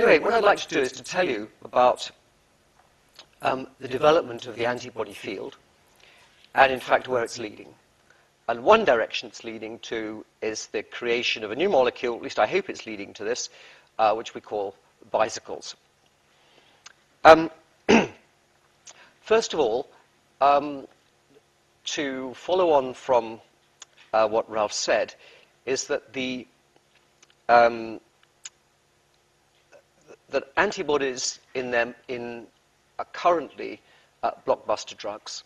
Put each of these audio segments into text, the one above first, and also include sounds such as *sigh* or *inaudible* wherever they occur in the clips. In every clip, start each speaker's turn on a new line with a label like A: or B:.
A: Anyway, what I'd like to do is to tell you about um, the development of the antibody field and, in fact, where it's leading. And one direction it's leading to is the creation of a new molecule, at least I hope it's leading to this, uh, which we call bicycles. Um, *clears throat* first of all, um, to follow on from uh, what Ralph said, is that the um, that antibodies in them in are currently uh, blockbuster drugs,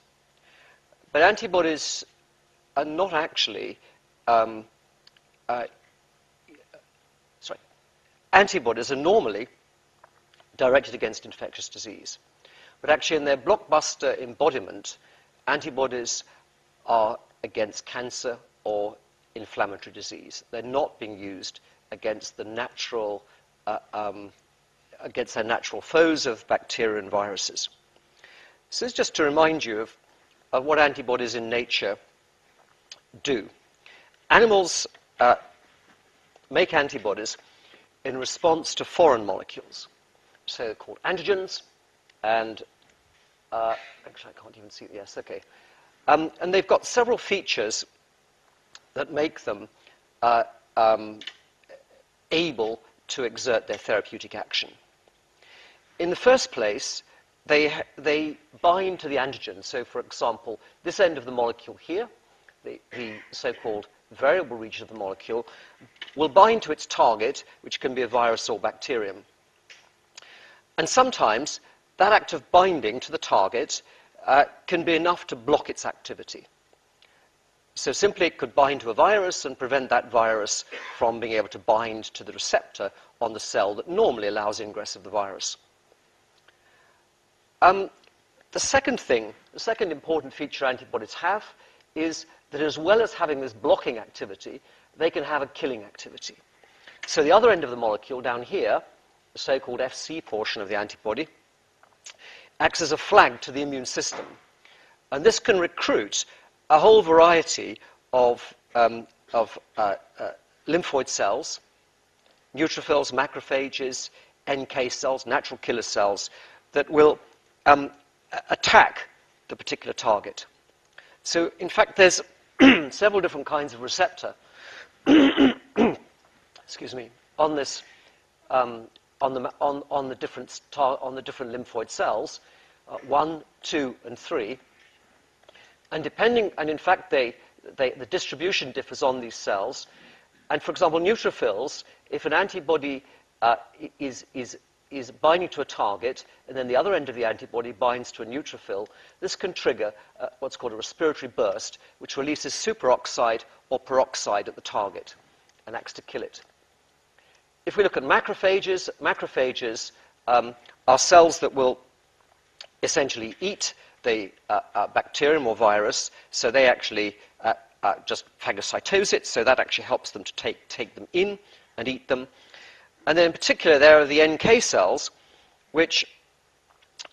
A: but antibodies are not actually um, uh, sorry antibodies are normally directed against infectious disease, but actually in their blockbuster embodiment, antibodies are against cancer or inflammatory disease. They're not being used against the natural, uh, um, against their natural foes of bacteria and viruses. So this is just to remind you of, of what antibodies in nature do. Animals uh, make antibodies in response to foreign molecules. So called antigens, and uh, actually I can't even see, yes, okay. Um, and they've got several features that make them uh, um, able to exert their therapeutic action. In the first place, they, they bind to the antigen. So, for example, this end of the molecule here, the, the so-called variable region of the molecule, will bind to its target, which can be a virus or bacterium. And sometimes that act of binding to the target uh, can be enough to block its activity. So simply it could bind to a virus and prevent that virus from being able to bind to the receptor on the cell that normally allows ingress of the virus. Um, the second thing, the second important feature antibodies have is that as well as having this blocking activity, they can have a killing activity. So the other end of the molecule down here, the so-called Fc portion of the antibody, acts as a flag to the immune system. And this can recruit a whole variety of, um, of uh, uh, lymphoid cells, neutrophils, macrophages, NK cells, natural killer cells, that will um, attack the particular target. So, in fact, there's *clears throat* several different kinds of receptor, *clears throat* excuse me, on this, um, on, the, on, on, the different on the different lymphoid cells, uh, one, two, and three, and depending, and in fact, they, they, the distribution differs on these cells. And for example, neutrophils, if an antibody uh, is, is, is binding to a target, and then the other end of the antibody binds to a neutrophil, this can trigger uh, what's called a respiratory burst, which releases superoxide or peroxide at the target and acts to kill it. If we look at macrophages, macrophages um, are cells that will essentially eat the uh, uh, bacterium or virus, so they actually uh, uh, just phagocytose it, so that actually helps them to take, take them in and eat them. And then in particular, there are the NK cells, which,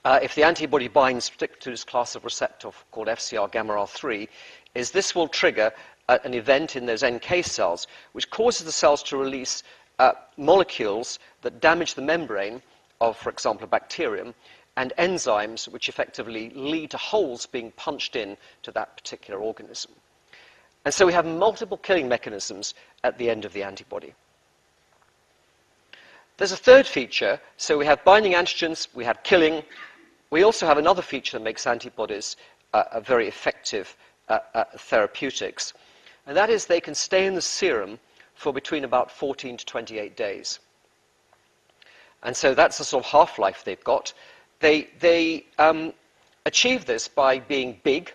A: uh, if the antibody binds to this class of receptor called FcR gamma R3, is this will trigger uh, an event in those NK cells, which causes the cells to release molecules that damage the membrane of, for example, a bacterium, and enzymes which effectively lead to holes being punched in to that particular organism. And so we have multiple killing mechanisms at the end of the antibody. There's a third feature. So we have binding antigens, we have killing. We also have another feature that makes antibodies uh, very effective uh, uh, therapeutics, and that is they can stay in the serum for between about 14 to 28 days. And so that's the sort of half life they've got. They, they um, achieve this by being big.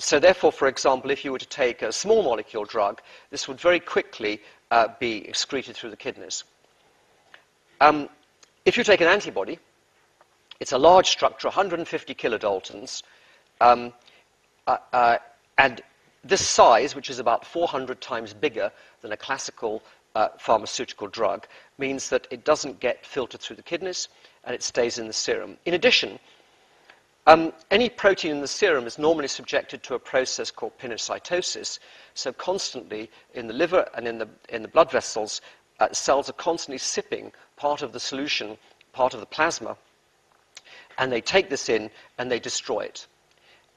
A: So therefore, for example, if you were to take a small molecule drug, this would very quickly uh, be excreted through the kidneys. Um, if you take an antibody, it's a large structure, 150 kilodaltons, um, uh, uh, and this size, which is about 400 times bigger than a classical uh, pharmaceutical drug, means that it doesn't get filtered through the kidneys and it stays in the serum. In addition, um, any protein in the serum is normally subjected to a process called pinocytosis. So constantly in the liver and in the, in the blood vessels, uh, cells are constantly sipping part of the solution, part of the plasma, and they take this in and they destroy it.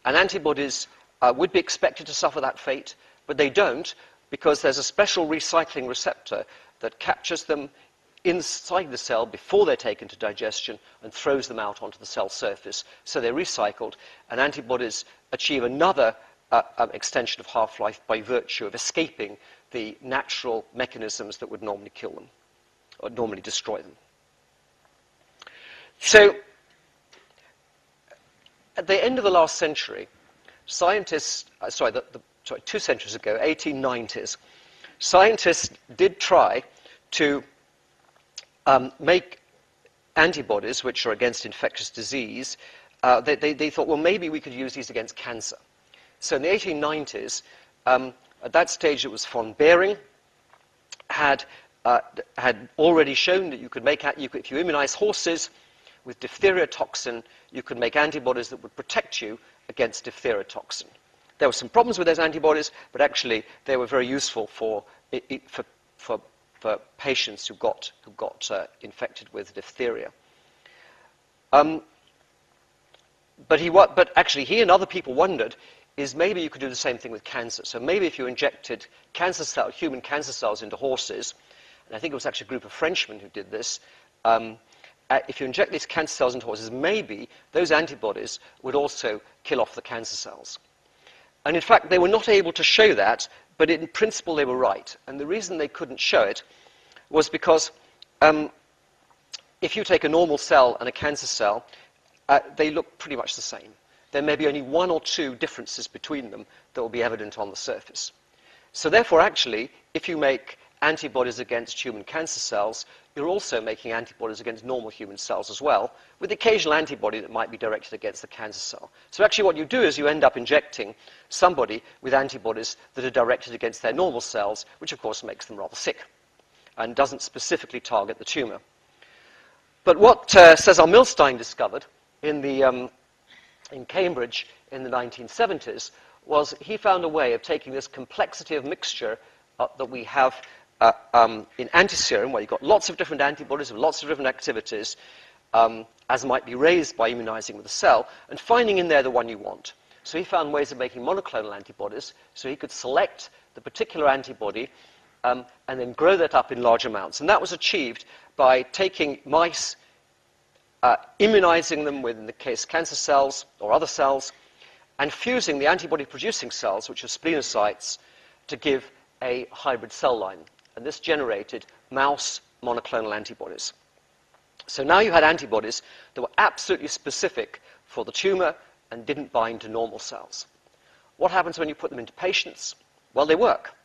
A: And antibodies uh, would be expected to suffer that fate, but they don't because there's a special recycling receptor that captures them inside the cell before they're taken to digestion and throws them out onto the cell surface. So they're recycled, and antibodies achieve another uh, um, extension of half-life by virtue of escaping the natural mechanisms that would normally kill them, or normally destroy them. So, at the end of the last century, scientists, uh, sorry, the, the, sorry, two centuries ago, 1890s, scientists did try to um, make antibodies which are against infectious disease. Uh, they, they, they, thought, well, maybe we could use these against cancer. So in the 1890s, um, at that stage it was von Behring, had, uh, had already shown that you could make, you could, if you immunize horses with diphtheria toxin, you could make antibodies that would protect you against diphtheria toxin. There were some problems with those antibodies, but actually they were very useful for, for, for for patients who got, who got uh, infected with diphtheria. Um, but, he, but actually, he and other people wondered is maybe you could do the same thing with cancer. So maybe if you injected cancer cell, human cancer cells into horses, and I think it was actually a group of Frenchmen who did this, um, uh, if you inject these cancer cells into horses, maybe those antibodies would also kill off the cancer cells. And in fact, they were not able to show that but in principle they were right. And the reason they couldn't show it was because um, if you take a normal cell and a cancer cell, uh, they look pretty much the same. There may be only one or two differences between them that will be evident on the surface. So therefore, actually, if you make antibodies against human cancer cells, you're also making antibodies against normal human cells as well, with the occasional antibody that might be directed against the cancer cell. So actually what you do is you end up injecting somebody with antibodies that are directed against their normal cells, which of course makes them rather sick and doesn't specifically target the tumor. But what uh, Cesar Milstein discovered in, the, um, in Cambridge in the 1970s was he found a way of taking this complexity of mixture uh, that we have uh, um, in antiserum, where you've got lots of different antibodies with lots of different activities, um, as might be raised by immunizing with a cell, and finding in there the one you want. So he found ways of making monoclonal antibodies, so he could select the particular antibody um, and then grow that up in large amounts. And that was achieved by taking mice, uh, immunizing them with, in the case, cancer cells or other cells, and fusing the antibody-producing cells, which are splenocytes, to give a hybrid cell line and this generated mouse monoclonal antibodies. So now you had antibodies that were absolutely specific for the tumor and didn't bind to normal cells. What happens when you put them into patients? Well, they work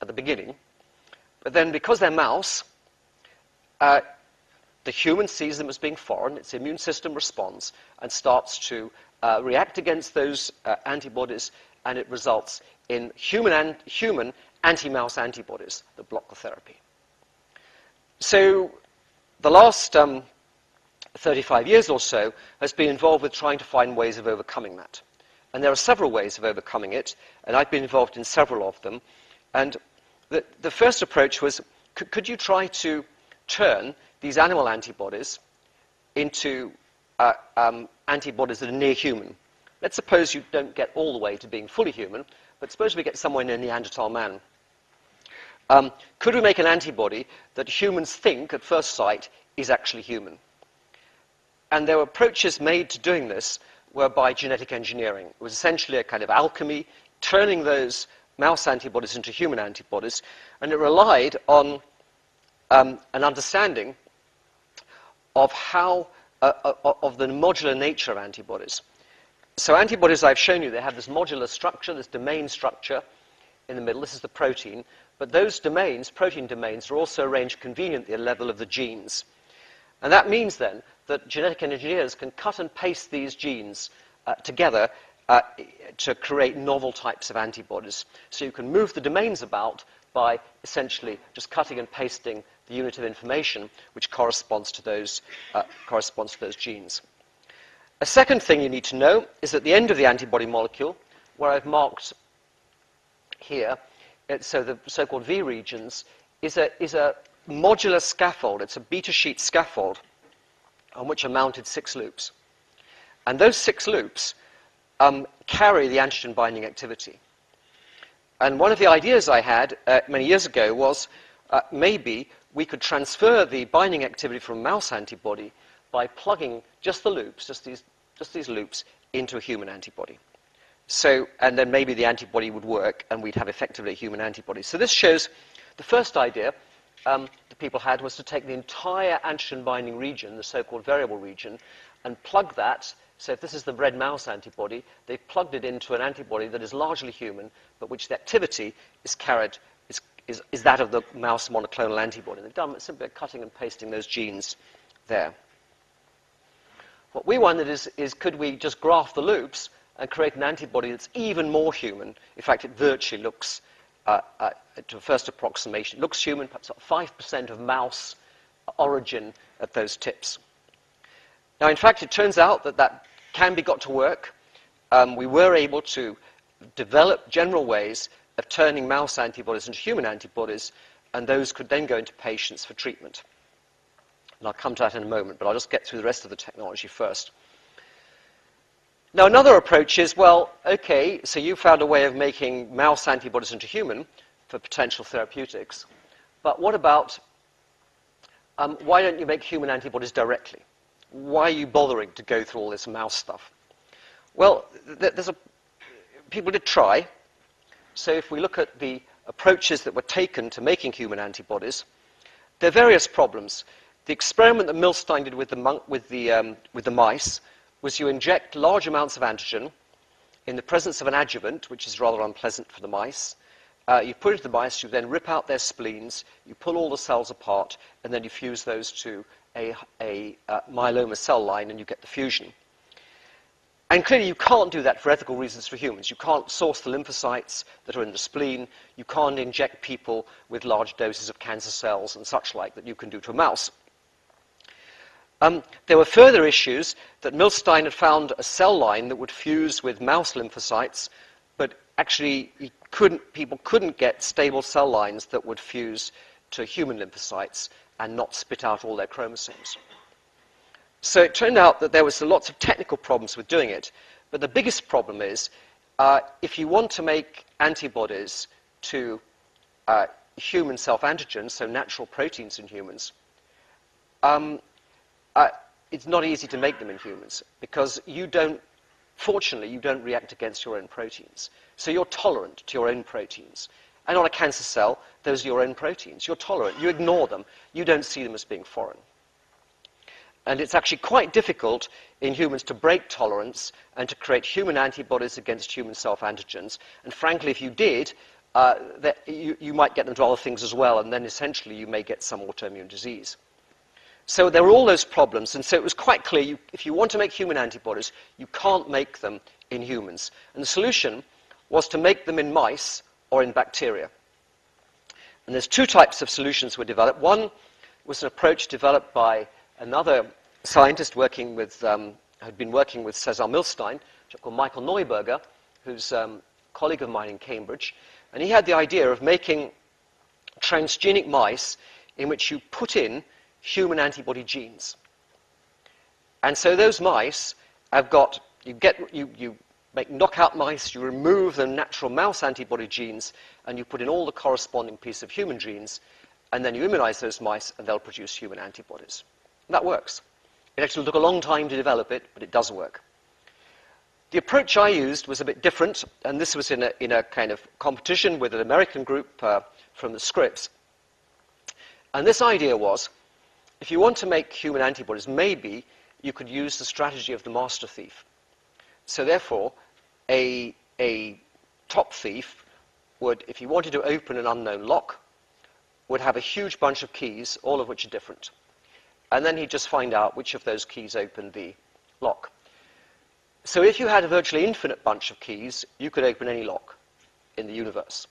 A: at the beginning, but then because they're mouse, uh, the human sees them as being foreign, its immune system responds and starts to uh, react against those uh, antibodies, and it results in human, human anti-mouse antibodies that block the therapy. So the last um, 35 years or so has been involved with trying to find ways of overcoming that. And there are several ways of overcoming it, and I've been involved in several of them. And the, the first approach was, could, could, you try to turn these animal antibodies into uh, um, antibodies that are near human? Let's suppose you don't get all the way to being fully human, but suppose we get somewhere near Neanderthal man. Um, could we make an antibody that humans think at first sight is actually human? And there were approaches made to doing this were by genetic engineering. It was essentially a kind of alchemy, turning those mouse antibodies into human antibodies, and it relied on um, an understanding of how, uh, uh, of the modular nature of antibodies. So antibodies I've shown you, they have this modular structure, this domain structure in the middle. This is the protein. But those domains, protein domains, are also arranged conveniently at the level of the genes. And that means then that genetic engineers can cut and paste these genes uh, together uh, to create novel types of antibodies. So you can move the domains about by essentially just cutting and pasting the unit of information which corresponds to those, uh, corresponds to those genes. A second thing you need to know is at the end of the antibody molecule, where I've marked here, so the so-called V regions, is a, is a modular scaffold. It's a beta sheet scaffold on which are mounted six loops. And those six loops um, carry the antigen binding activity. And one of the ideas I had uh, many years ago was uh, maybe we could transfer the binding activity from a mouse antibody by plugging just the loops, just these, just these loops, into a human antibody. So, and then maybe the antibody would work and we'd have effectively a human antibody. So this shows the first idea um, that people had was to take the entire antigen binding region, the so-called variable region, and plug that. So if this is the red mouse antibody, they've plugged it into an antibody that is largely human, but which the activity is carried, is, is, that of the mouse monoclonal antibody. They've done simply cutting and pasting those genes there. What we wondered is, is could we just graft the loops and create an antibody that's even more human? In fact, it virtually looks, uh, uh, to first approximation, looks human, perhaps 5% of mouse origin at those tips. Now, in fact, it turns out that that can be got to work. Um, we were able to develop general ways of turning mouse antibodies into human antibodies, and those could then go into patients for treatment. And I'll come to that in a moment, but I'll just get through the rest of the technology first. Now, another approach is, well, okay, so you found a way of making mouse antibodies into human for potential therapeutics, but what about, um, why don't you make human antibodies directly? Why are you bothering to go through all this mouse stuff? Well, there's a, people did try. So if we look at the approaches that were taken to making human antibodies, there are various problems. The experiment that Milstein did with the, monk, with, the, um, with the mice was you inject large amounts of antigen in the presence of an adjuvant, which is rather unpleasant for the mice. Uh, you put it to the mice, you then rip out their spleens, you pull all the cells apart, and then you fuse those to a, a uh, myeloma cell line, and you get the fusion. And clearly, you can't do that for ethical reasons for humans. You can't source the lymphocytes that are in the spleen. You can't inject people with large doses of cancer cells and such like that you can do to a mouse. Um, there were further issues that Milstein had found a cell line that would fuse with mouse lymphocytes, but actually couldn't, people couldn't get stable cell lines that would fuse to human lymphocytes and not spit out all their chromosomes. So it turned out that there was lots of technical problems with doing it, but the biggest problem is uh, if you want to make antibodies to uh, human self-antigens, so natural proteins in humans, um, uh, it's not easy to make them in humans because you don't, fortunately, you don't react against your own proteins. So you're tolerant to your own proteins. And on a cancer cell, those are your own proteins. You're tolerant. You ignore them. You don't see them as being foreign. And it's actually quite difficult in humans to break tolerance and to create human antibodies against human self-antigens. And frankly, if you did, uh, you, you might get them to other things as well, and then essentially you may get some autoimmune disease. So there were all those problems, and so it was quite clear you, if you want to make human antibodies, you can't make them in humans. And the solution was to make them in mice or in bacteria. And there's two types of solutions were developed. One was an approach developed by another scientist working with, um, had been working with Cesar Milstein, called Michael Neuberger, who's um, a colleague of mine in Cambridge. And he had the idea of making transgenic mice in which you put in human antibody genes. And so those mice have got, you, get, you, you make knockout mice, you remove the natural mouse antibody genes, and you put in all the corresponding piece of human genes, and then you immunize those mice, and they'll produce human antibodies. That works. It actually took a long time to develop it, but it does work. The approach I used was a bit different, and this was in a, in a kind of competition with an American group uh, from the Scripps. And this idea was if you want to make human antibodies, maybe you could use the strategy of the master thief. So therefore, a, a top thief would, if he wanted to open an unknown lock, would have a huge bunch of keys, all of which are different. And then he'd just find out which of those keys opened the lock. So if you had a virtually infinite bunch of keys, you could open any lock in the universe.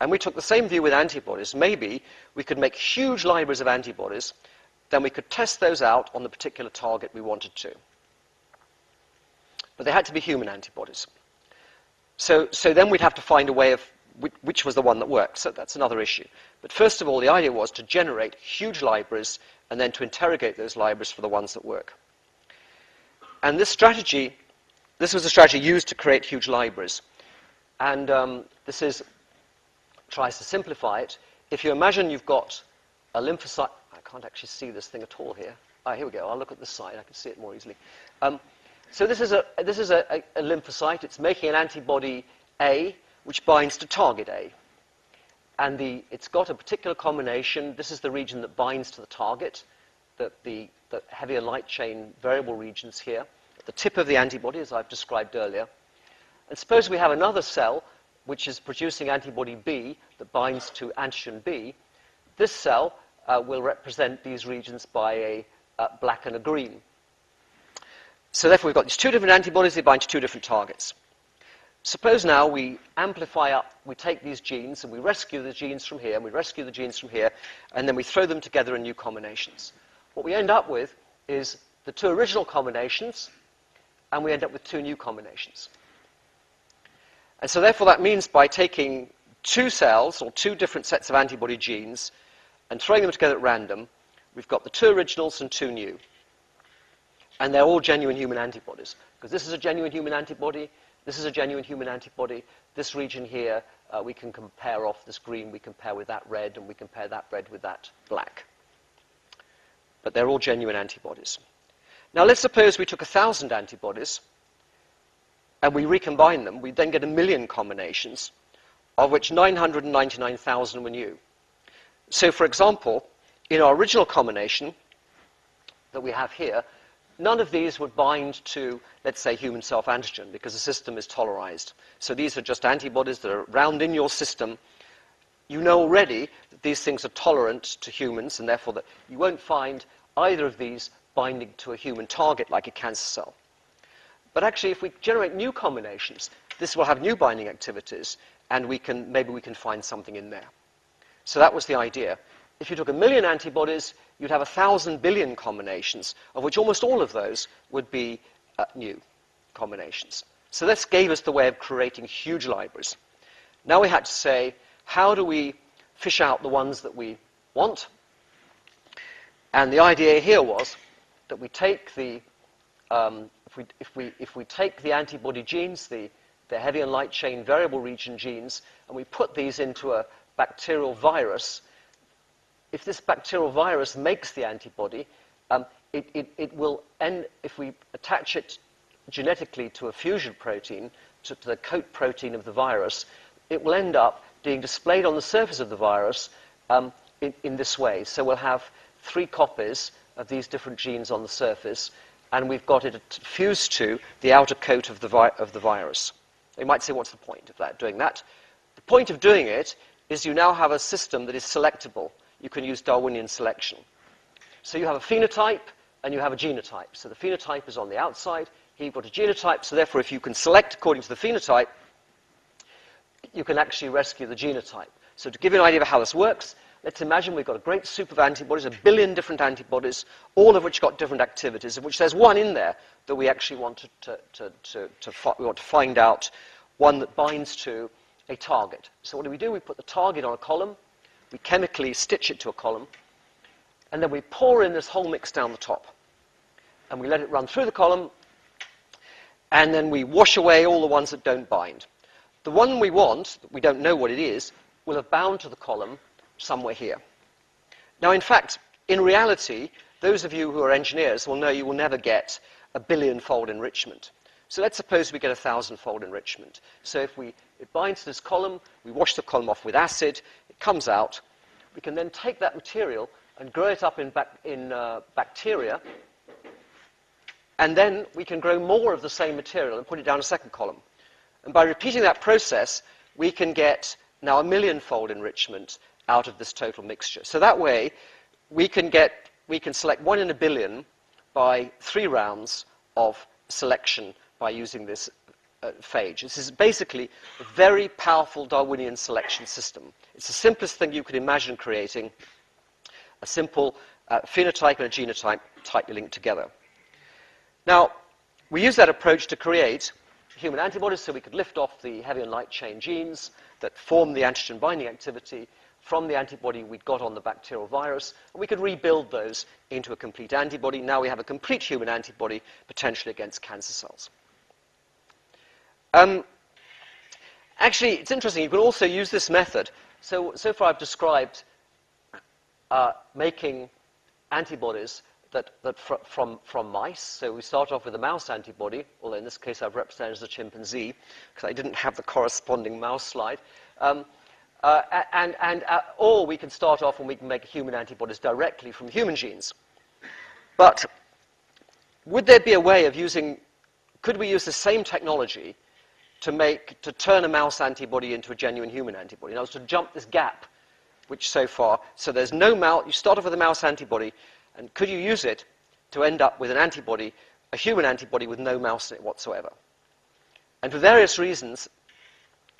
A: And we took the same view with antibodies. Maybe we could make huge libraries of antibodies, then we could test those out on the particular target we wanted to. But they had to be human antibodies. So, so then we'd have to find a way of which, was the one that worked. So that's another issue. But first of all, the idea was to generate huge libraries and then to interrogate those libraries for the ones that work. And this strategy, this was a strategy used to create huge libraries. And um, this is, tries to simplify it. If you imagine you've got a lymphocyte, I can't actually see this thing at all here. Ah, here we go. I'll look at this side. I can see it more easily. Um, so this is, a, this is a, a, a lymphocyte. It's making an antibody A, which binds to target A. And the, it's got a particular combination. This is the region that binds to the target, the, the, the heavier light chain variable regions here, the tip of the antibody, as I've described earlier. And suppose we have another cell which is producing antibody B that binds to antigen B. This cell uh, will represent these regions by a uh, black and a green. So therefore, we've got these two different antibodies, they bind to two different targets. Suppose now we amplify up, we take these genes and we rescue the genes from here, and we rescue the genes from here, and then we throw them together in new combinations. What we end up with is the two original combinations, and we end up with two new combinations. And so therefore that means by taking two cells or two different sets of antibody genes and throwing them together at random, we've got the two originals and two new. And they're all genuine human antibodies. Because this is a genuine human antibody, this is a genuine human antibody. This region here, uh, we can compare off this green, we compare with that red, and we compare that red with that black. But they're all genuine antibodies. Now let's suppose we took a thousand antibodies and we recombine them. We then get a million combinations, of which 999,000 were new. So for example, in our original combination that we have here, none of these would bind to, let's say, human self-antigen because the system is tolerized. So these are just antibodies that are around in your system. You know already that these things are tolerant to humans and therefore that you won't find either of these binding to a human target like a cancer cell. But actually, if we generate new combinations, this will have new binding activities and we can, maybe we can find something in there. So that was the idea. If you took a million antibodies, you'd have a thousand billion combinations, of which almost all of those would be uh, new combinations. So this gave us the way of creating huge libraries. Now we had to say, how do we fish out the ones that we want? And the idea here was that we take the, um, if, we, if, we, if we take the antibody genes, the, the heavy and light chain variable region genes, and we put these into a bacterial virus, if this bacterial virus makes the antibody, um, it, it, it, will end, if we attach it genetically to a fusion protein, to, to, the coat protein of the virus, it will end up being displayed on the surface of the virus um, in, in, this way. So we'll have three copies of these different genes on the surface, and we've got it fused to the outer coat of the, vi- of the virus. You might say, what's the point of that, doing that? The point of doing it is you now have a system that is selectable you can use Darwinian selection. So you have a phenotype and you have a genotype. So the phenotype is on the outside, here you've got a genotype, so therefore if you can select according to the phenotype, you can actually rescue the genotype. So to give you an idea of how this works, let's imagine we've got a great soup of antibodies, a billion different antibodies, all of which got different activities, of which there's one in there that we actually want to, to, to, to, we want to find out, one that binds to a target. So what do we do? We put the target on a column, we chemically stitch it to a column, and then we pour in this whole mix down the top. And we let it run through the column, and then we wash away all the ones that don't bind. The one we want, we don't know what it is, will have bound to the column somewhere here. Now, in fact, in reality, those of you who are engineers will know you will never get a billion-fold enrichment. So let's suppose we get a thousand-fold enrichment. So if we, it binds to this column, we wash the column off with acid, comes out, we can then take that material and grow it up in, bac in uh, bacteria, and then we can grow more of the same material and put it down a second column. And by repeating that process, we can get now a million-fold enrichment out of this total mixture. So that way, we can get, we can select one in a billion by three rounds of selection by using this uh, phage. This is basically a very powerful Darwinian selection system. It's the simplest thing you could imagine creating, a simple uh, phenotype and a genotype tightly linked together. Now, we use that approach to create human antibodies, so we could lift off the heavy and light chain genes that form the antigen binding activity from the antibody we'd got on the bacterial virus, and we could rebuild those into a complete antibody. Now we have a complete human antibody potentially against cancer cells. Um, actually, it's interesting. You can also use this method. So, so far I've described uh, making antibodies that, that fr from, from mice. So we start off with a mouse antibody, although in this case I've represented as a chimpanzee because I didn't have the corresponding mouse slide. Um, uh, and, and, uh, or we can start off and we can make human antibodies directly from human genes. But would there be a way of using, could we use the same technology to make, to turn a mouse antibody into a genuine human antibody? In other words, to jump this gap, which so far, so there's no mouse, you start off with a mouse antibody, and could you use it to end up with an antibody, a human antibody with no mouse in it whatsoever? And for various reasons,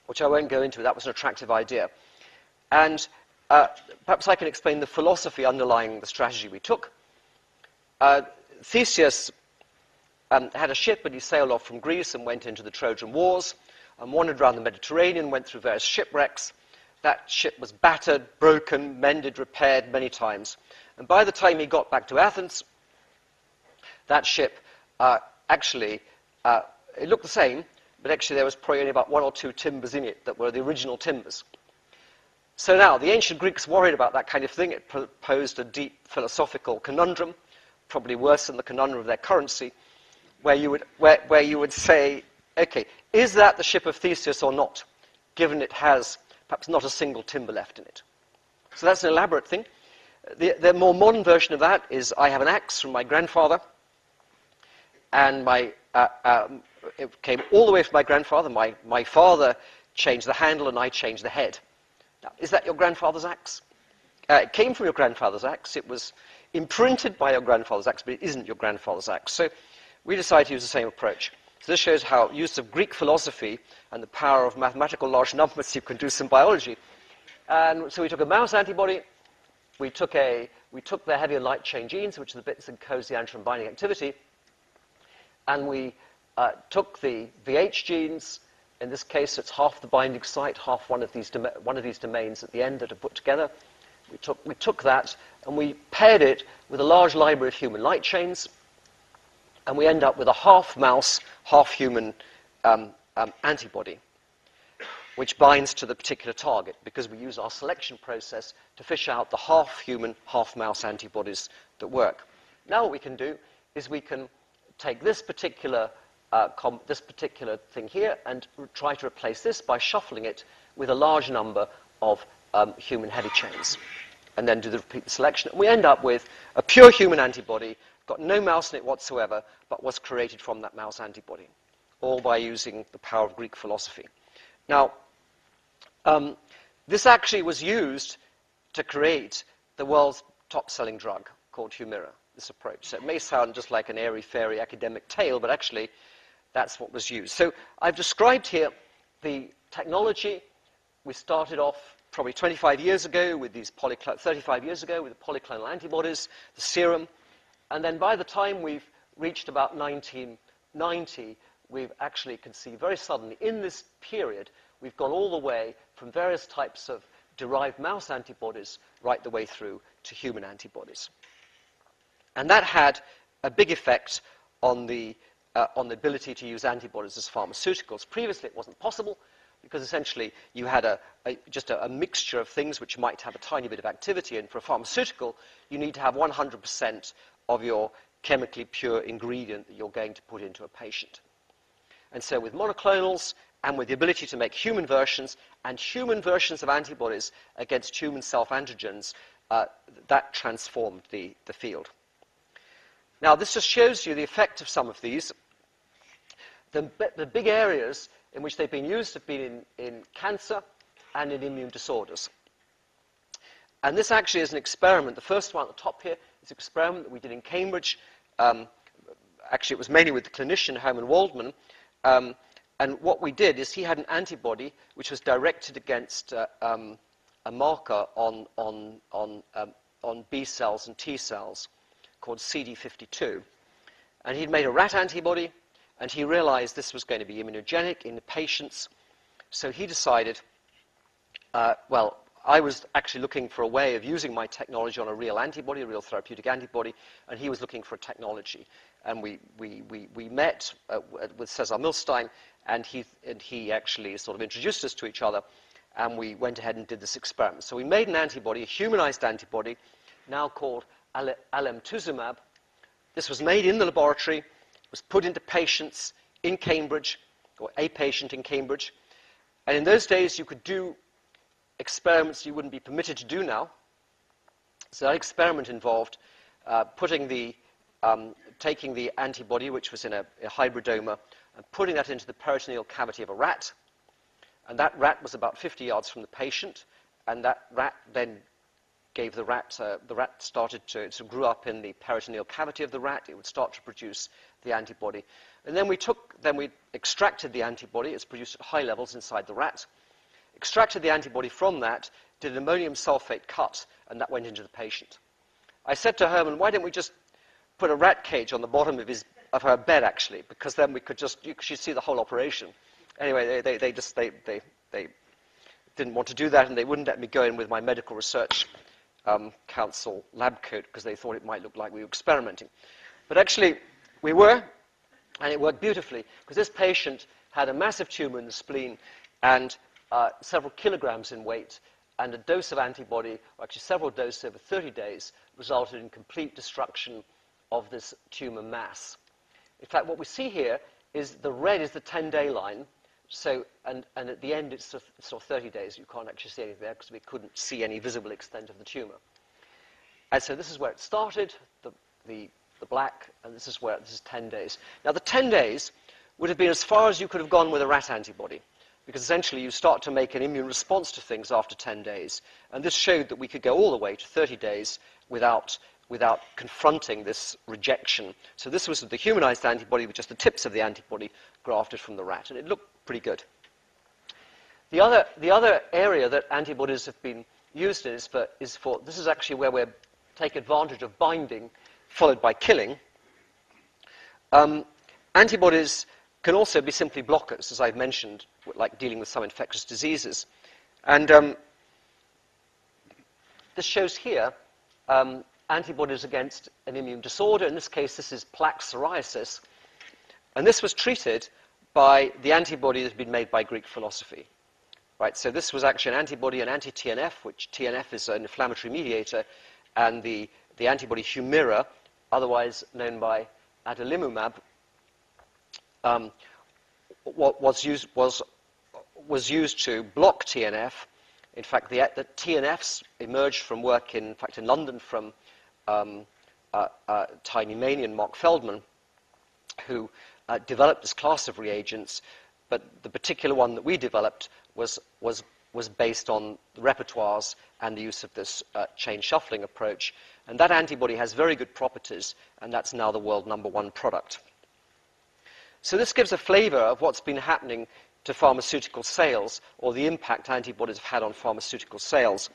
A: which I won't go into. That was an attractive idea. And uh, perhaps I can explain the philosophy underlying the strategy we took. Uh, Theseus um, had a ship and he sailed off from Greece and went into the Trojan Wars and wandered around the Mediterranean, went through various shipwrecks. That ship was battered, broken, mended, repaired many times. And by the time he got back to Athens, that ship uh, actually, uh, it looked the same, but actually there was probably only about one or two timbers in it that were the original timbers. So now, the ancient Greeks worried about that kind of thing. It posed a deep philosophical conundrum, probably worse than the conundrum of their currency, where you would, where, where you would say, okay, is that the ship of Theseus or not, given it has perhaps not a single timber left in it? So that's an elaborate thing. The, the more modern version of that is I have an axe from my grandfather, and my, uh, um, it came all the way from my grandfather. My, my father changed the handle and I changed the head. Now, is that your grandfather's axe? Uh, it came from your grandfather's axe. It was imprinted by your grandfather's axe, but it isn't your grandfather's axe. So we decided to use the same approach. So this shows how use of Greek philosophy and the power of mathematical large numbers, you can do some biology. And so we took a mouse antibody, we took, a, we took the heavy and light chain genes, which are the bits that encode the antigen binding activity, and we uh, took the VH genes. In this case, it's half the binding site, half one of these, one of these domains at the end that are put together. We took, we took that and we paired it with a large library of human light chains, and we end up with a half mouse, half human um, um, antibody, which binds to the particular target because we use our selection process to fish out the half human, half mouse antibodies that work. Now, what we can do is we can take this particular, uh, this particular thing here and try to replace this by shuffling it with a large number of um, human heavy chains and then do the repeat selection. And we end up with a pure human antibody, got no mouse in it whatsoever, but was created from that mouse antibody, all by using the power of Greek philosophy. Now, um, this actually was used to create the world's top-selling drug called Humira this approach. So it may sound just like an airy-fairy academic tale, but actually that's what was used. So I've described here the technology. We started off probably 25 years ago with these polyclonal, 35 years ago with the polyclonal antibodies, the serum, and then by the time we've reached about 1990, we've actually can see very suddenly in this period, we've gone all the way from various types of derived mouse antibodies right the way through to human antibodies. And that had a big effect on the, uh, on the ability to use antibodies as pharmaceuticals. Previously, it wasn't possible because essentially you had a, a, just a, a, mixture of things which might have a tiny bit of activity. And for a pharmaceutical, you need to have 100% of your chemically pure ingredient that you're going to put into a patient. And so with monoclonals and with the ability to make human versions and human versions of antibodies against human self-antigens, uh, that transformed the, the field. Now, this just shows you the effect of some of these. The, the big areas in which they've been used have been in, in cancer and in immune disorders. And this actually is an experiment. The first one at the top here is an experiment that we did in Cambridge. Um, actually, it was mainly with the clinician Herman Waldman. Um, and what we did is he had an antibody which was directed against uh, um, a marker on, on, on, um, on B cells and T cells called CD52. And he'd made a rat antibody, and he realized this was going to be immunogenic in the patients. So he decided, uh, well, I was actually looking for a way of using my technology on a real antibody, a real therapeutic antibody, and he was looking for a technology. And we, we, we, we met uh, with Cesar Milstein, and he, and he actually sort of introduced us to each other, and we went ahead and did this experiment. So we made an antibody, a humanized antibody, now called alemtuzumab. This was made in the laboratory, was put into patients in Cambridge, or a patient in Cambridge. And in those days, you could do experiments you wouldn't be permitted to do now. So that experiment involved uh, putting the, um, taking the antibody, which was in a, a hybridoma, and putting that into the peritoneal cavity of a rat. And that rat was about 50 yards from the patient, and that rat then gave the rat, uh, the rat started to, so grew up in the peritoneal cavity of the rat. It would start to produce the antibody. And then we took, then we extracted the antibody. It's produced at high levels inside the rat. Extracted the antibody from that, did an ammonium sulfate cut, and that went into the patient. I said to Herman, why don't we just put a rat cage on the bottom of, his, of her bed, actually, because then we could just, you could see the whole operation. Anyway, they, they, they just, they, they, they didn't want to do that, and they wouldn't let me go in with my medical research um, council lab coat because they thought it might look like we were experimenting. But actually, we were, and it worked beautifully because this patient had a massive tumor in the spleen and uh, several kilograms in weight, and a dose of antibody, or actually several doses over 30 days, resulted in complete destruction of this tumor mass. In fact, what we see here is the red is the 10-day line, so, and, and at the end, it's sort of 30 days. You can't actually see anything there because we couldn't see any visible extent of the tumor. And so this is where it started, the, the, the black, and this is where, this is 10 days. Now, the 10 days would have been as far as you could have gone with a rat antibody because essentially you start to make an immune response to things after 10 days. And this showed that we could go all the way to 30 days without, without confronting this rejection. So this was the humanized antibody with just the tips of the antibody grafted from the rat. And it looked pretty good. The other, the other area that antibodies have been used in is for, is for this is actually where we take advantage of binding followed by killing. Um, antibodies can also be simply blockers, as I've mentioned, like dealing with some infectious diseases. And um, this shows here um, antibodies against an immune disorder. In this case, this is plaque psoriasis. And this was treated by the antibody that had been made by Greek philosophy. Right, so this was actually an antibody, an anti-TNF, which TNF is an inflammatory mediator, and the, the antibody Humira, otherwise known by adalimumab, um, was, used, was, was used to block TNF. In fact, the, the TNFs emerged from work in, in fact, in London from um, uh, uh, Tiny and Mark Feldman, who uh, developed this class of reagents, but the particular one that we developed was, was, was based on the repertoires and the use of this uh, chain shuffling approach. And that antibody has very good properties, and that's now the world number one product. So this gives a flavor of what's been happening to pharmaceutical sales, or the impact antibodies have had on pharmaceutical sales.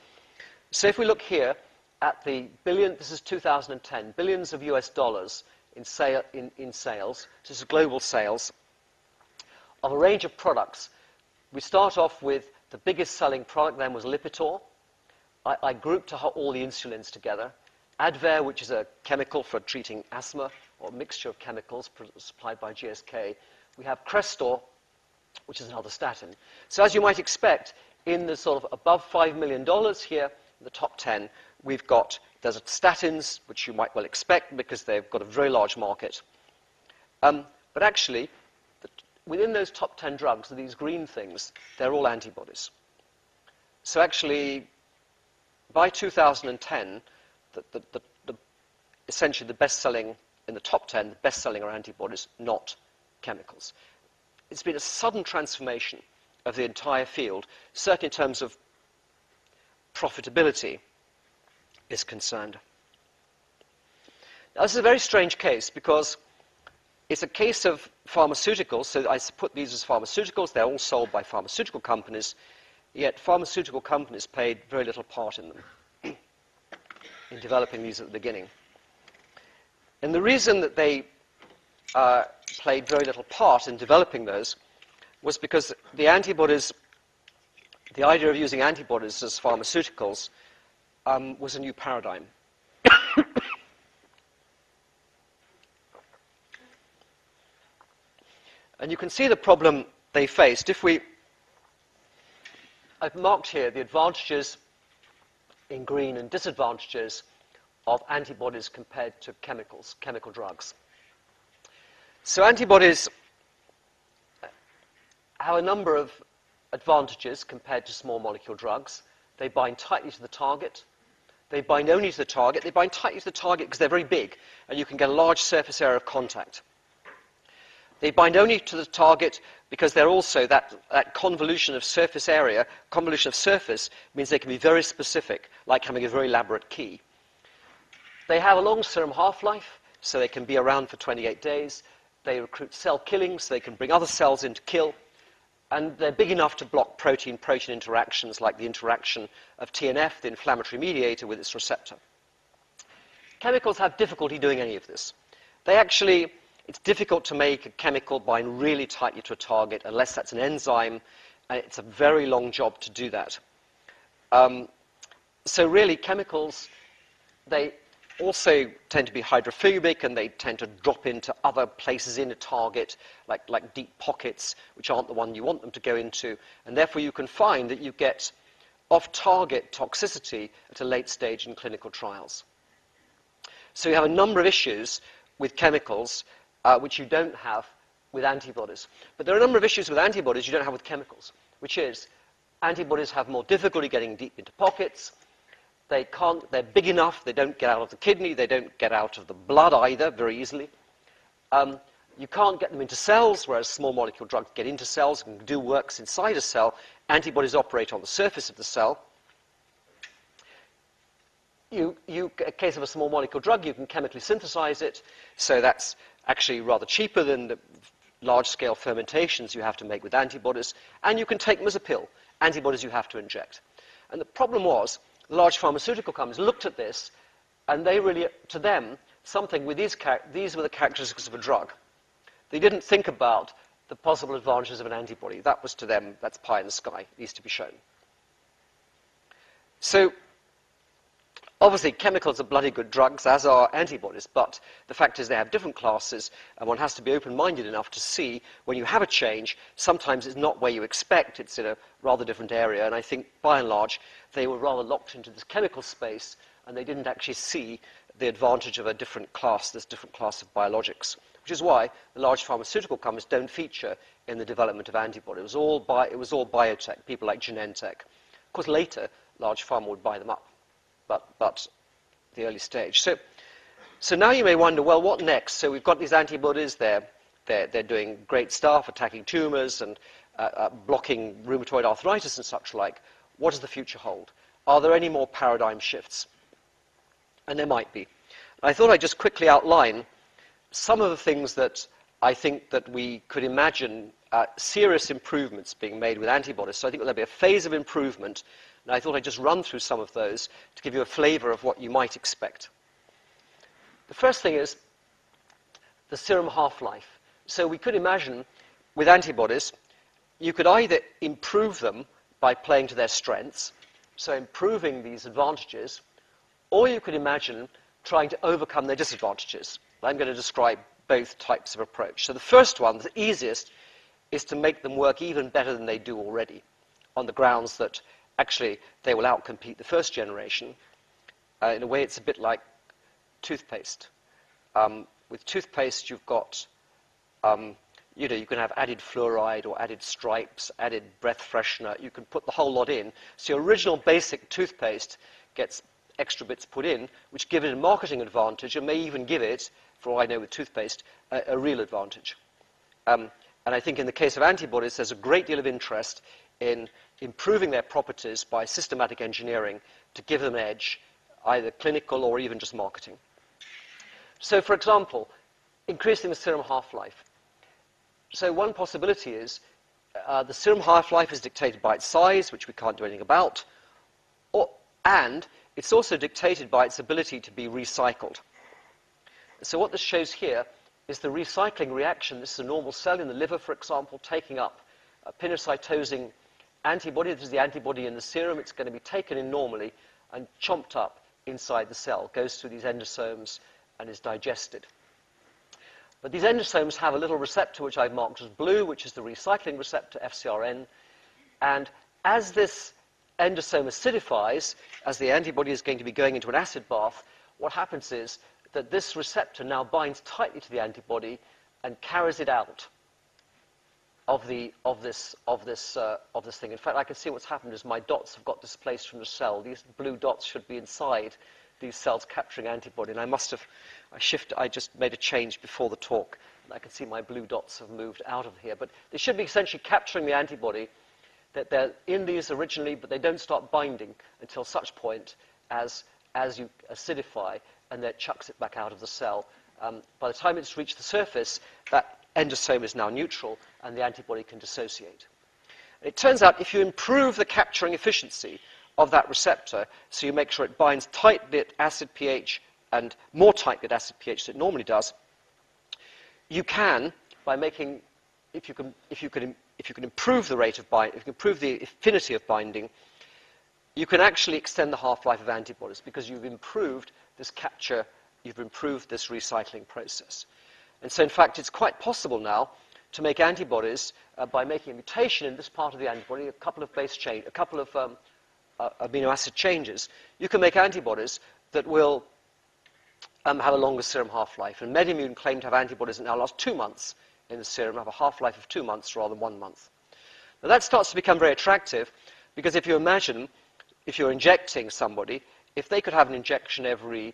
A: So if we look here at the billion, this is 2010, billions of US dollars in, sale, in, in sales, this is global sales, of a range of products. We start off with the biggest selling product then was Lipitor. I, I grouped all the insulins together. Advair, which is a chemical for treating asthma, or mixture of chemicals supplied by GSK. We have Crestor, which is another statin. So as you might expect, in the sort of above $5 million here, in the top 10, we've got there's statins, which you might well expect because they've got a very large market. Um, but actually, the, within those top 10 drugs, these green things, they're all antibodies. So actually, by 2010, the, the, the, essentially the best-selling, in the top 10, the best-selling are antibodies, not chemicals. It's been a sudden transformation of the entire field, certainly in terms of profitability is concerned. Now, this is a very strange case because it's a case of pharmaceuticals, so I put these as pharmaceuticals, they're all sold by pharmaceutical companies, yet pharmaceutical companies played very little part in them, *clears throat* in developing these at the beginning. And the reason that they, uh, played very little part in developing those was because the antibodies, the idea of using antibodies as pharmaceuticals um, was a new paradigm. *coughs* and you can see the problem they faced. If we, I've marked here the advantages in green and disadvantages of antibodies compared to chemicals, chemical drugs. So antibodies uh, have a number of advantages compared to small molecule drugs. They bind tightly to the target. They bind only to the target. They bind tightly to the target because they're very big, and you can get a large surface area of contact. They bind only to the target because they're also that, that convolution of surface area, convolution of surface means they can be very specific, like having a very elaborate key. They have a long serum half-life, so they can be around for 28 days. They recruit cell killing, so they can bring other cells in to kill. And they're big enough to block protein-protein interactions like the interaction of TNF, the inflammatory mediator, with its receptor. Chemicals have difficulty doing any of this. They actually, it's difficult to make a chemical bind really tightly to a target unless that's an enzyme, and it's a very long job to do that. Um, so really, chemicals, they also tend to be hydrophobic and they tend to drop into other places in a target, like, like deep pockets, which aren't the one you want them to go into. And therefore, you can find that you get off target toxicity at a late stage in clinical trials. So you have a number of issues with chemicals uh, which you don't have with antibodies. But there are a number of issues with antibodies you don't have with chemicals, which is antibodies have more difficulty getting deep into pockets. They can't, they're big enough, they don't get out of the kidney, they don't get out of the blood either very easily. Um, you can't get them into cells, whereas small molecule drugs get into cells and do works inside a cell. Antibodies operate on the surface of the cell. You, you, a case of a small molecule drug, you can chemically synthesize it, so that's actually rather cheaper than the large-scale fermentations you have to make with antibodies, and you can take them as a pill. Antibodies you have to inject. And the problem was large pharmaceutical companies looked at this, and they really, to them, something with these, these were the characteristics of a drug. They didn't think about the possible advantages of an antibody. That was to them, that's pie in the sky, it needs to be shown. So, obviously, chemicals are bloody good drugs, as are antibodies, but the fact is they have different classes, and one has to be open-minded enough to see when you have a change, sometimes it's not where you expect, it's in a rather different area, and I think, by and large, they were rather locked into this chemical space and they didn't actually see the advantage of a different class, this different class of biologics, which is why the large pharmaceutical companies don't feature in the development of antibodies. It was all, bi- it was all biotech, people like Genentech. Of course, later, large pharma would buy them up, but, but the early stage. So, so now you may wonder, well, what next? So we've got these antibodies, they're, they're, they're doing great stuff, attacking tumors and uh, uh, blocking rheumatoid arthritis and such like. What does the future hold? Are there any more paradigm shifts? And there might be. I thought I'd just quickly outline some of the things that I think that we could imagine uh, serious improvements being made with antibodies. So I think there'll be a phase of improvement, and I thought I'd just run through some of those to give you a flavor of what you might expect. The first thing is the serum half-life. So we could imagine with antibodies, you could either improve them by playing to their strengths, so improving these advantages, or you could imagine trying to overcome their disadvantages. I'm going to describe both types of approach. So the first one, the easiest, is to make them work even better than they do already, on the grounds that actually they will outcompete the first generation. Uh, in a way, it's a bit like toothpaste. Um, with toothpaste, you've got um, you know, you can have added fluoride or added stripes, added breath freshener. You can put the whole lot in. So your original basic toothpaste gets extra bits put in, which give it a marketing advantage and may even give it, for all I know with toothpaste, a, a real advantage. Um, and I think in the case of antibodies, there's a great deal of interest in improving their properties by systematic engineering to give them an edge, either clinical or even just marketing. So, for example, increasing the serum half-life. So one possibility is uh, the serum half-life is dictated by its size, which we can't do anything about, or, and it's also dictated by its ability to be recycled. So what this shows here is the recycling reaction. This is a normal cell in the liver, for example, taking up a pinocytosing antibody. This is the antibody in the serum. It's going to be taken in normally and chomped up inside the cell, goes through these endosomes and is digested. But these endosomes have a little receptor which I've marked as blue, which is the recycling receptor, FcRn. And as this endosome acidifies, as the antibody is going to be going into an acid bath, what happens is that this receptor now binds tightly to the antibody and carries it out of, the, of, this, of, this, uh, of this thing. In fact, I can see what's happened is my dots have got displaced from the cell. These blue dots should be inside these cells capturing antibody. And I must have, I shift, I just made a change before the talk. And I can see my blue dots have moved out of here. But they should be essentially capturing the antibody that they're in these originally, but they don't start binding until such point as, as you acidify and then chucks it back out of the cell. Um, by the time it's reached the surface, that endosome is now neutral and the antibody can dissociate. It turns out if you improve the capturing efficiency of that receptor, so you make sure it binds tightly at acid pH and more tightly at acid pH than it normally does, you can, by making, if you can, if you can, if you can improve the rate of binding, if you can improve the affinity of binding, you can actually extend the half-life of antibodies because you've improved this capture, you've improved this recycling process. And so, in fact, it's quite possible now to make antibodies uh, by making a mutation in this part of the antibody, a couple of base chain, a couple of um, uh, amino acid changes. You can make antibodies that will um, have a longer serum half-life. And MedImmune claimed to have antibodies that now last two months in the serum, have a half-life of two months rather than one month. Now that starts to become very attractive because if you imagine, if you're injecting somebody, if they could have an injection every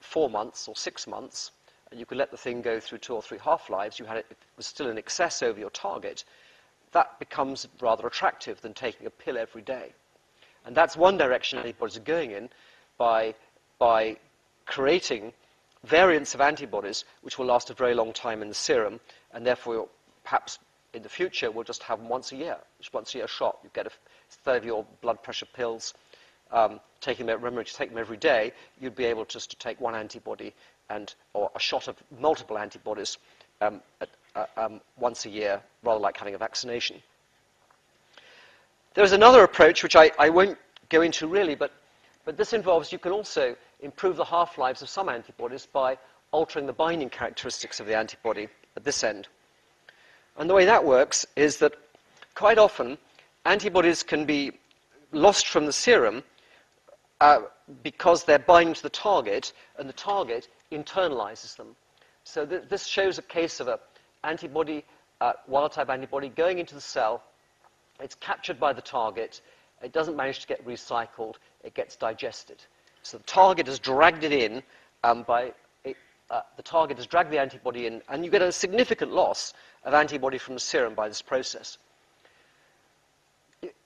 A: four months or six months, and you could let the thing go through two or three half-lives, you had it, it was still in excess over your target, that becomes rather attractive than taking a pill every day. And that's one direction antibodies are going in by, by creating variants of antibodies which will last a very long time in the serum, and therefore perhaps in the future we'll just have them once a year, just once a year shot. You get a third of your blood pressure pills, um, taking them, remember to take them every day, you'd be able just to take one antibody and, or a shot of multiple antibodies um, at, uh, um, once a year, rather like having a vaccination. There's another approach which I, I won't go into really, but, but this involves you can also improve the half-lives of some antibodies by altering the binding characteristics of the antibody at this end. And the way that works is that quite often antibodies can be lost from the serum uh, because they're binding to the target, and the target internalizes them. So th this shows a case of an antibody, uh, wild-type antibody, going into the cell. It's captured by the target. It doesn't manage to get recycled. It gets digested. So the target has dragged it in um, by uh, the target has dragged the antibody in, and you get a significant loss of antibody from the serum by this process.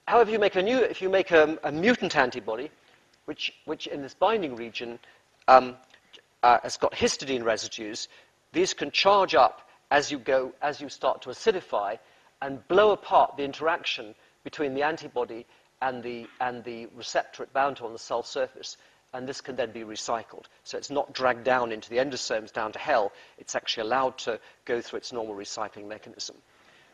A: However, you make a new, if you make a, a mutant antibody, which, which in this binding region um, uh, has got histidine residues, these can charge up as you go, as you start to acidify, and blow apart the interaction between the antibody and the, and the receptor it bound to on the cell surface. And this can then be recycled. So it's not dragged down into the endosomes down to hell. It's actually allowed to go through its normal recycling mechanism.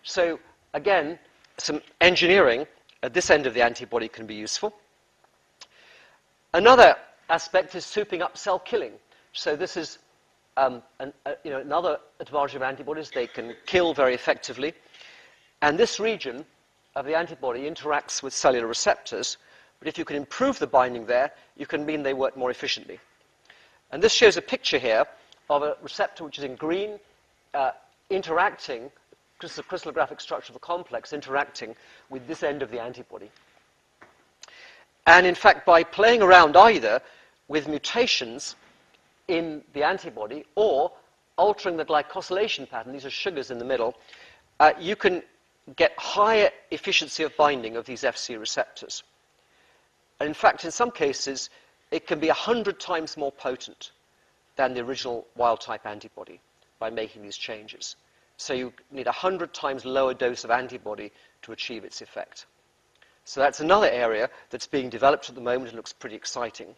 A: So again, some engineering at this end of the antibody can be useful. Another aspect is souping up cell killing. So this is um, an, you know, another advantage of antibodies. They can kill very effectively. And this region of the antibody interacts with cellular receptors. But if you can improve the binding there, you can mean they work more efficiently. And this shows a picture here of a receptor which is in green, uh, interacting, the crystallographic structure of the complex, interacting with this end of the antibody. And in fact, by playing around either with mutations in the antibody or altering the glycosylation pattern, these are sugars in the middle, uh, you can get higher efficiency of binding of these Fc receptors. And in fact, in some cases, it can be 100 times more potent than the original wild-type antibody by making these changes. So you need a 100 times lower dose of antibody to achieve its effect. So that's another area that's being developed at the moment and looks pretty exciting.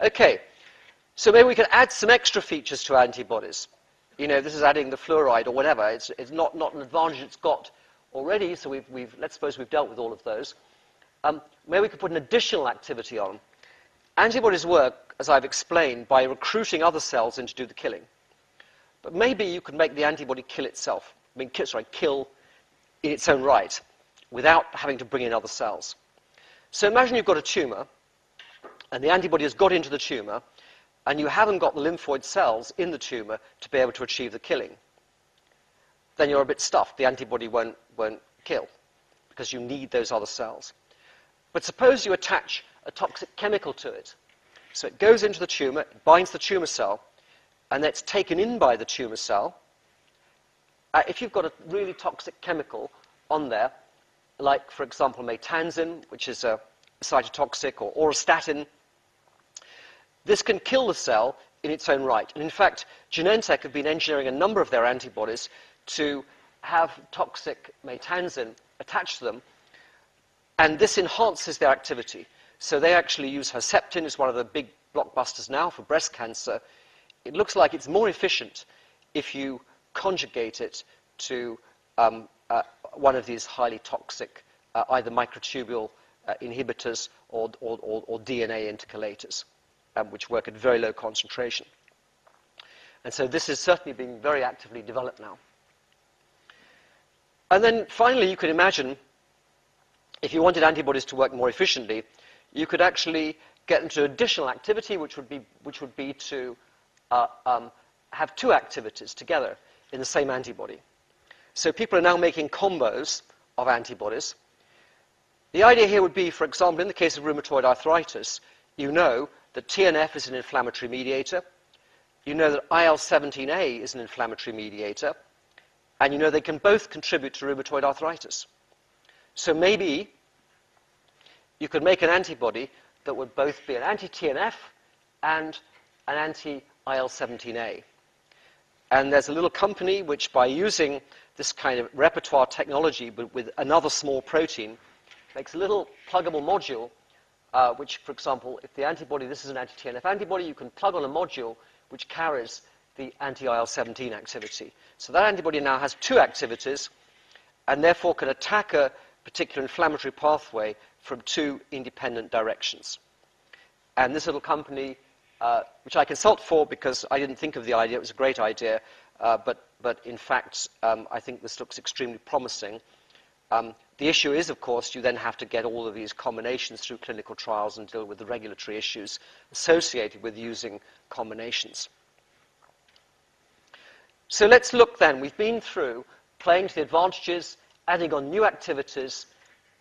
A: Okay, so maybe we can add some extra features to antibodies. you know, this is adding the fluoride or whatever. It's, it's not, not an advantage it's got already, so we've, we've, let's suppose we've dealt with all of those. Um, maybe we could put an additional activity on. Antibodies work, as I've explained, by recruiting other cells in to do the killing. But maybe you could make the antibody kill itself. I mean, sorry, kill in its own right without having to bring in other cells. So imagine you've got a tumor, and the antibody has got into the tumor, and you haven't got the lymphoid cells in the tumor to be able to achieve the killing. Then you're a bit stuffed. The antibody won't, won't kill because you need those other cells. But suppose you attach a toxic chemical to it. So it goes into the tumor, it binds the tumor cell, and it's taken in by the tumor cell. Uh, if you've got a really toxic chemical on there, like, for example, maytansine, which is a cytotoxic, or auristatin, this can kill the cell in its own right. And in fact, Genentech have been engineering a number of their antibodies to have toxic maytansine attached to them, and this enhances their activity. So they actually use Herceptin, it's one of the big blockbusters now for breast cancer. It looks like it's more efficient if you conjugate it to um, uh, one of these highly toxic, uh, either microtubule uh, inhibitors or, or, or, or, DNA intercalators, um, which work at very low concentration. And so this is certainly being very actively developed now. And then finally, you could imagine if you wanted antibodies to work more efficiently, you could actually get into additional activity, which would be, which would be to uh, um, have two activities together in the same antibody. So people are now making combos of antibodies. The idea here would be, for example, in the case of rheumatoid arthritis, you know that TNF is an inflammatory mediator. You know that IL-17A is an inflammatory mediator. And you know they can both contribute to rheumatoid arthritis. So maybe you could make an antibody that would both be an anti-TNF and an anti-IL-17A. And there's a little company which, by using this kind of repertoire technology but with another small protein, makes a little pluggable module, uh, which, for example, if the antibody, this is an anti-TNF antibody, you can plug on a module which carries the anti-IL-17 activity. So that antibody now has two activities and therefore can attack a particular inflammatory pathway from two independent directions. And this little company, uh, which I consult for because I didn't think of the idea, it was a great idea, uh, but, but in fact, um, I think this looks extremely promising. Um, the issue is, of course, you then have to get all of these combinations through clinical trials and deal with the regulatory issues associated with using combinations. So let's look then. We've been through playing to the advantages, adding on new activities.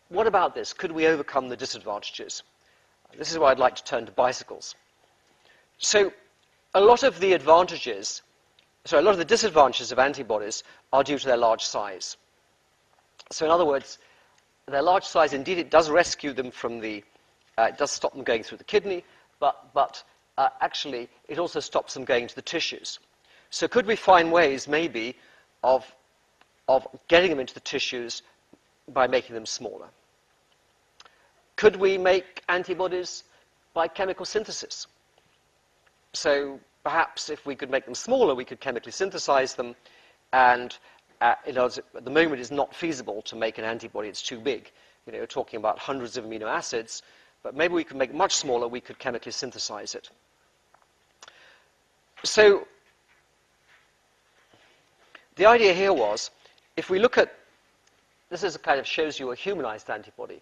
A: What about this? Could we overcome the disadvantages? This is where I'd like to turn to bicycles. So a lot of the advantages, sorry, a lot of the disadvantages of antibodies are due to their large size. So in other words, their large size, indeed, it does rescue them from the, uh, it does stop them going through the kidney, but, but uh, actually it also stops them going to the tissues. So could we find ways, maybe, of, of getting them into the tissues by making them smaller? Could we make antibodies by chemical synthesis? So perhaps if we could make them smaller, we could chemically synthesize them, and uh, at the moment it's not feasible to make an antibody, it's too big. You know, we're talking about hundreds of amino acids, but maybe we could make much smaller, we could chemically synthesize it. So the idea here was, if we look at, this is a kind of shows you a humanized antibody.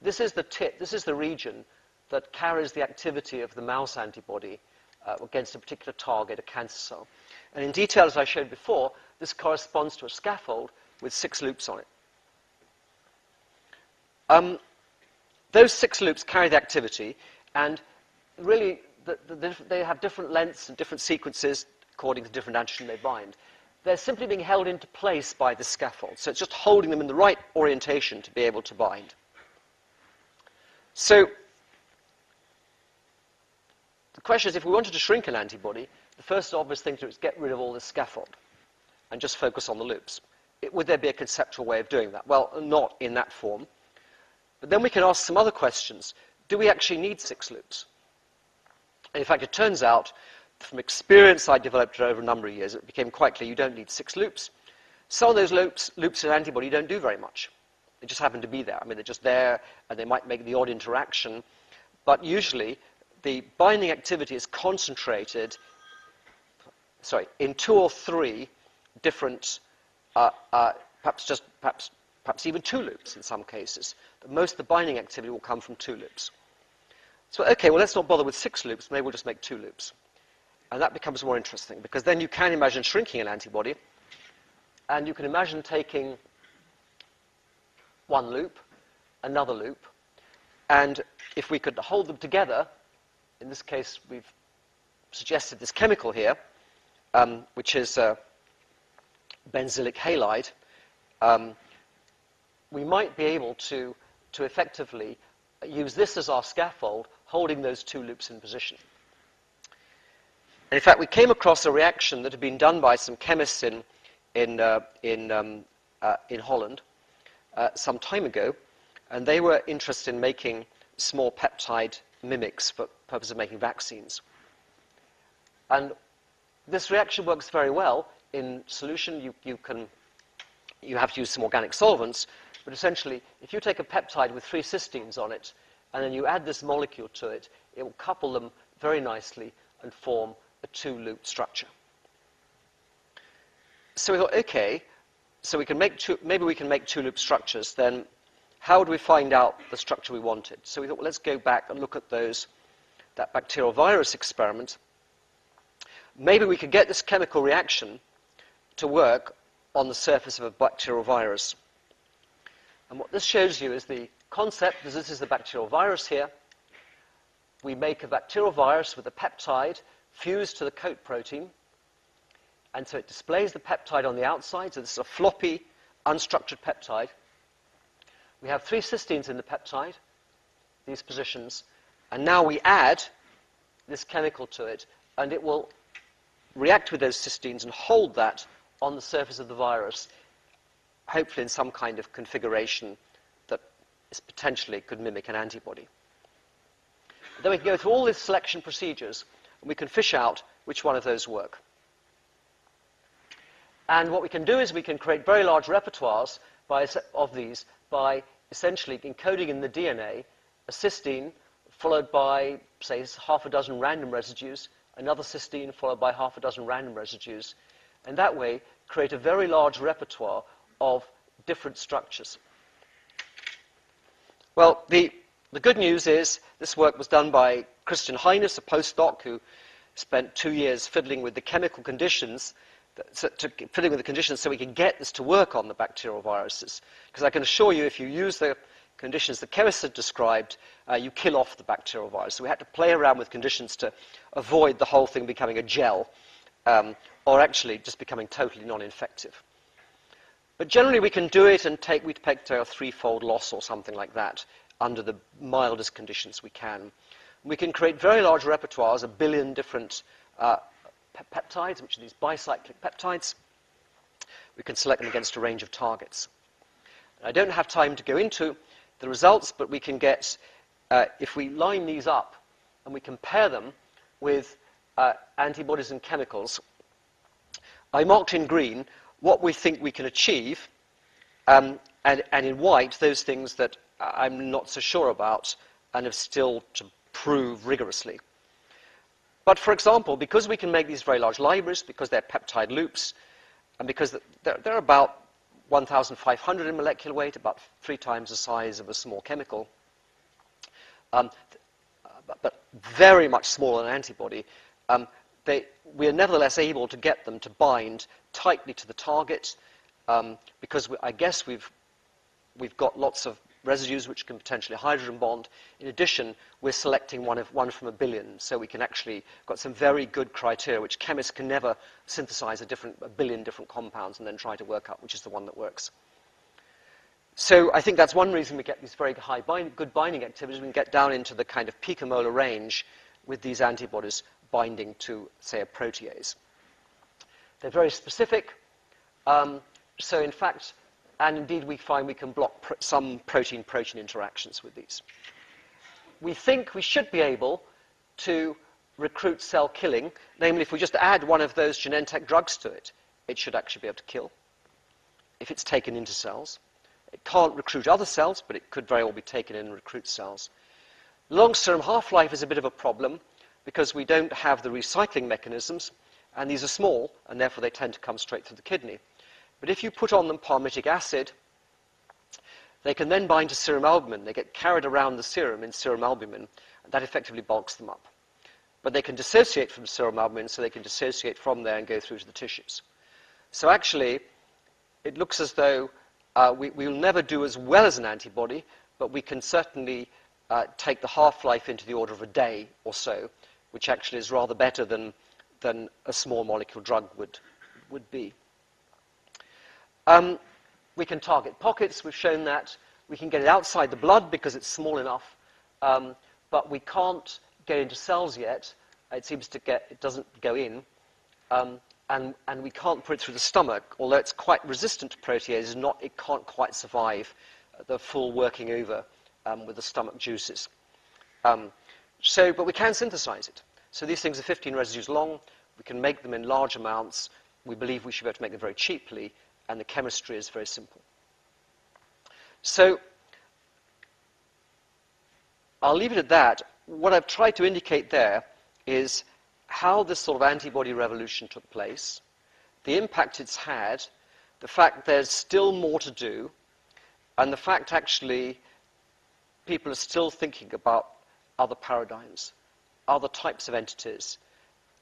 A: This is the tip, this is the region that carries the activity of the mouse antibody uh, against a particular target, a cancer cell. And in detail, as I showed before, this corresponds to a scaffold with six loops on it. Um, those six loops carry the activity, and really the, the, they have different lengths and different sequences according to different antigen they bind they're simply being held into place by the scaffold. So it's just holding them in the right orientation to be able to bind. So the question is, if we wanted to shrink an antibody, the first obvious thing to do is get rid of all the scaffold and just focus on the loops. It, would there be a conceptual way of doing that? Well, not in that form. But then we can ask some other questions. Do we actually need six loops? And in fact, it turns out from experience I developed over a number of years, it became quite clear you don't need six loops. Some of those loops, loops in antibody don't do very much. They just happen to be there. I mean, they're just there, and they might make the odd interaction. But usually, the binding activity is concentrated, sorry, in two or three different, uh, uh, perhaps just, perhaps, perhaps even two loops in some cases. But most of the binding activity will come from two loops. So, okay, well, let's not bother with six loops. Maybe we'll just make two loops. And that becomes more interesting because then you can imagine shrinking an antibody and you can imagine taking one loop, another loop, and if we could hold them together, in this case we've suggested this chemical here, um, which is uh, benzylic halide, um, we might be able to, to effectively use this as our scaffold, holding those two loops in position. And in fact, we came across a reaction that had been done by some chemists in, in, uh, in, um, uh, in Holland uh, some time ago, and they were interested in making small peptide mimics for purpose of making vaccines. And this reaction works very well. In solution, you, you, can, you have to use some organic solvents, but essentially, if you take a peptide with three cysteines on it, and then you add this molecule to it, it will couple them very nicely and form a two-loop structure. So we thought, okay, so we can make two, maybe we can make two-loop structures. Then how would we find out the structure we wanted? So we thought, well, let's go back and look at those, that bacterial virus experiment. Maybe we could get this chemical reaction to work on the surface of a bacterial virus. And what this shows you is the concept, is this is the bacterial virus here. We make a bacterial virus with a peptide fused to the coat protein. And so it displays the peptide on the outside. So this is a floppy, unstructured peptide. We have three cysteines in the peptide, these positions. And now we add this chemical to it, and it will react with those cysteines and hold that on the surface of the virus, hopefully in some kind of configuration that is potentially could mimic an antibody. Then we can go through all these selection procedures, and we can fish out which one of those work. And what we can do is we can create very large repertoires by, of these by essentially encoding in the DNA a cysteine followed by, say, half a dozen random residues, another cysteine followed by half a dozen random residues, and that way create a very large repertoire of different structures. Well, the, the good news is this work was done by Christian Heines, a postdoc who spent two years fiddling with the chemical conditions so, to filling with the conditions so we can get this to work on the bacterial viruses. Because I can assure you, if you use the conditions the chemists had described, uh, you kill off the bacterial virus. So we had to play around with conditions to avoid the whole thing becoming a gel, um, or actually just becoming totally non-infective. But generally, we can do it and take, we take a threefold loss or something like that under the mildest conditions we can. We can create very large repertoires, a billion different uh, peptides, which are these bicyclic peptides. We can select them against a range of targets. I don't have time to go into the results, but we can get, uh, if we line these up and we compare them with uh, antibodies and chemicals, I marked in green what we think we can achieve, um, and, and in white, those things that I'm not so sure about and have still to prove rigorously. But for example, because we can make these very large libraries, because they're peptide loops, and because they're, they're about 1,500 in molecular weight, about three times the size of a small chemical, um, but very much smaller than an antibody, um, they, we are nevertheless able to get them to bind tightly to the target um, because we, I guess we've, we've got lots of residues which can potentially hydrogen bond. In addition, we're selecting one, of, one from a billion, so we can actually got some very good criteria which chemists can never synthesize a, different, a billion different compounds and then try to work out which is the one that works. So I think that's one reason we get these very high bind, good binding activities. We can get down into the kind of picomolar range with these antibodies binding to, say, a protease. They're very specific. Um, so in fact, and indeed, we find we can block pr some protein-protein interactions with these. We think we should be able to recruit cell killing, namely if we just add one of those Genentech drugs to it, it should actually be able to kill if it's taken into cells. It can't recruit other cells, but it could very well be taken in and recruit cells. Long-term half-life is a bit of a problem because we don't have the recycling mechanisms, and these are small, and therefore they tend to come straight through the kidney. But if you put on them palmitic acid, they can then bind to serum albumin. They get carried around the serum in serum albumin, and that effectively bulks them up. But they can dissociate from serum albumin, so they can dissociate from there and go through to the tissues. So actually, it looks as though uh, we, will never do as well as an antibody, but we can certainly uh, take the half-life into the order of a day or so, which actually is rather better than, than a small molecule drug would, would be. Um, we can target pockets. We've shown that. We can get it outside the blood because it's small enough, um, but we can't get into cells yet. It seems to get, it doesn't go in. Um, and, and we can't put it through the stomach, although it's quite resistant to proteases, not, it can't quite survive the full working over um, with the stomach juices. Um, so, but we can synthesize it. So these things are 15 residues long. We can make them in large amounts. We believe we should be able to make them very cheaply, and the chemistry is very simple. So I'll leave it at that. What I've tried to indicate there is how this sort of antibody revolution took place, the impact it's had, the fact there's still more to do, and the fact actually people are still thinking about other paradigms, other types of entities.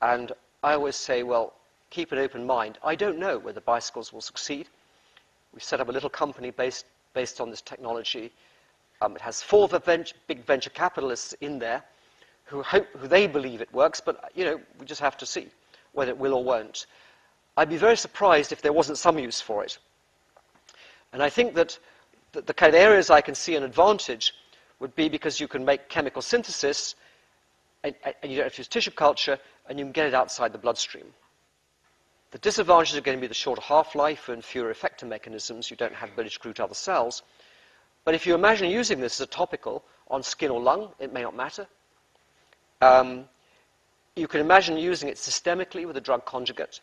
A: And I always say, well, keep an open mind. I don't know whether bicycles will succeed. We've set up a little company based, based on this technology. Um, it has four big venture capitalists in there who hope, who they believe it works, but you know, we just have to see whether it will or won't. I'd be very surprised if there wasn't some use for it. And I think that the, the kind of areas I can see an advantage would be because you can make chemical synthesis and, and you don't have to use tissue culture and you can get it outside the bloodstream. The disadvantages are going to be the shorter half-life and fewer effector mechanisms. You don't have ability to recruit other cells. But if you imagine using this as a topical on skin or lung, it may not matter. Um, you can imagine using it systemically with a drug conjugate.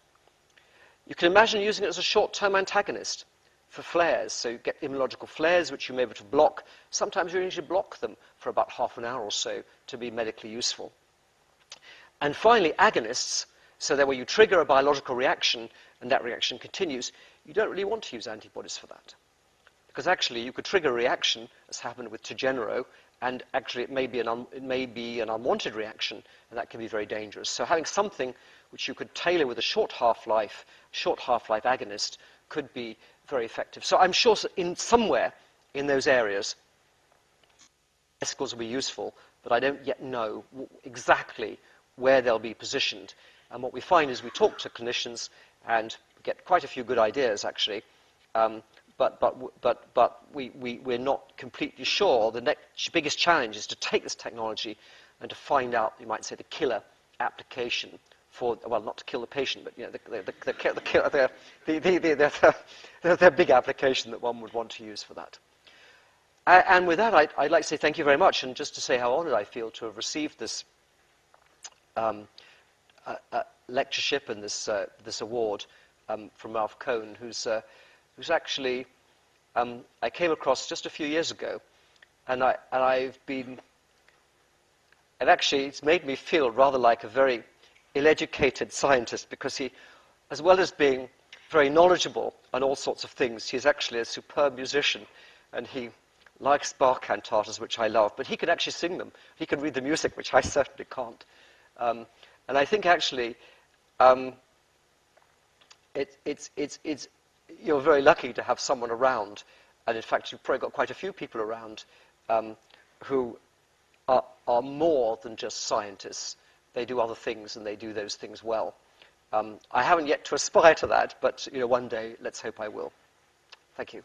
A: You can imagine using it as a short-term antagonist for flares. So you get immunological flares, which you may be able to block. Sometimes you need to block them for about half an hour or so to be medically useful. And finally, agonists, so that when you trigger a biological reaction and that reaction continues, you don't really want to use antibodies for that. Because actually, you could trigger a reaction, as happened with Togenero, and actually it may, be an un, it may be an unwanted reaction, and that can be very dangerous. So having something which you could tailor with a short half-life, short half-life agonist could be very effective. So I'm sure in somewhere in those areas, vesicles will be useful, but I don't yet know exactly where they'll be positioned. And what we find is we talk to clinicians and get quite a few good ideas, actually. Um, but, but, but, but we, we, we're not completely sure. The next biggest challenge is to take this technology and to find out, you might say, the killer application for, well, not to kill the patient, but you know, the, the, the, the big application that one would want to use for that. And, with that, I'd, I'd, like to say thank you very much, and just to say how honored I feel to have received this um, uh, uh, lectureship and this, uh, this award um, from Ralph Cohn, who's, who's actually, um, I came across just a few years ago, and, I, and I've been, and actually it's made me feel rather like a very ill-educated scientist because he, as well as being very knowledgeable on all sorts of things, he's actually a superb musician, and he likes Bach cantatas, which I love, but he can actually sing them. He can read the music, which I certainly can't. Um, and I think actually um, it, it's, it's, it's, you're very lucky to have someone around, and in fact, you've probably got quite a few people around um, who are, are, more than just scientists. They do other things, and they do those things well. Um, I haven't yet to aspire to that, but you know, one day, let's hope I will. Thank you.